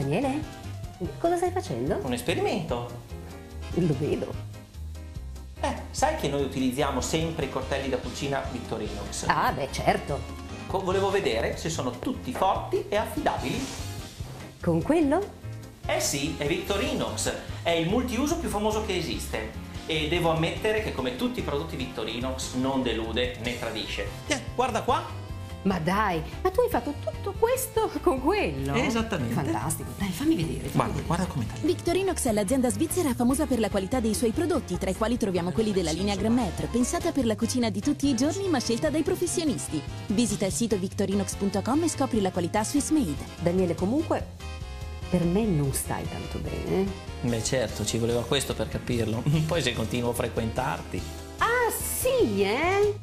Daniele? Cosa stai facendo? Un esperimento. Lo vedo. Eh, sai che noi utilizziamo sempre i coltelli da cucina Victorinox? Ah, beh, certo. Co- Volevo vedere se sono tutti forti e affidabili. Con quello? Eh sì, è Victorinox, è il multiuso più famoso che esiste. E devo ammettere che come tutti i prodotti Victorinox non delude né tradisce. Eh, guarda qua. Ma dai, ma tu hai fatto tutto questo con quello? Esattamente. Fantastico. Dai, fammi vedere. fammi Guarda, vedere. guarda come taglia. Victorinox è l'azienda svizzera famosa per la qualità dei suoi prodotti, tra i quali troviamo quelli della linea Grandmaître, pensata per la cucina di tutti i giorni ma scelta dai professionisti. Visita il sito victorinox.com e scopri la qualità Swiss Made. Daniele, comunque, per me non stai tanto bene. Beh certo, ci voleva questo per capirlo. Poi se continuo a frequentarti. Ah, sì, eh?